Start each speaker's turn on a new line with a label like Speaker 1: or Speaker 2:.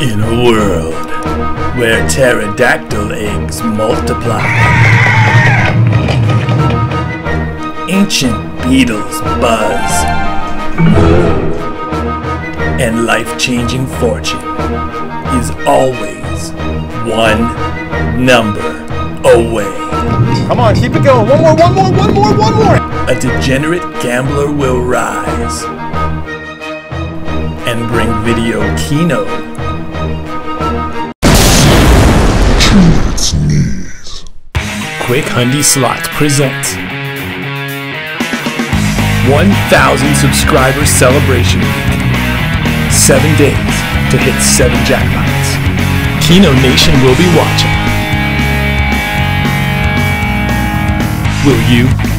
Speaker 1: In a world where pterodactyl eggs multiply, ancient beetles buzz, and life changing fortune is always one number away.
Speaker 2: Come on, keep it going. One more, one more, one more, one more.
Speaker 1: A degenerate gambler will rise and bring video keno Quick Hundy Slots presents 1000 subscribers celebration week. Seven days to hit seven jackpots. Keno Nation will be watching. Will you?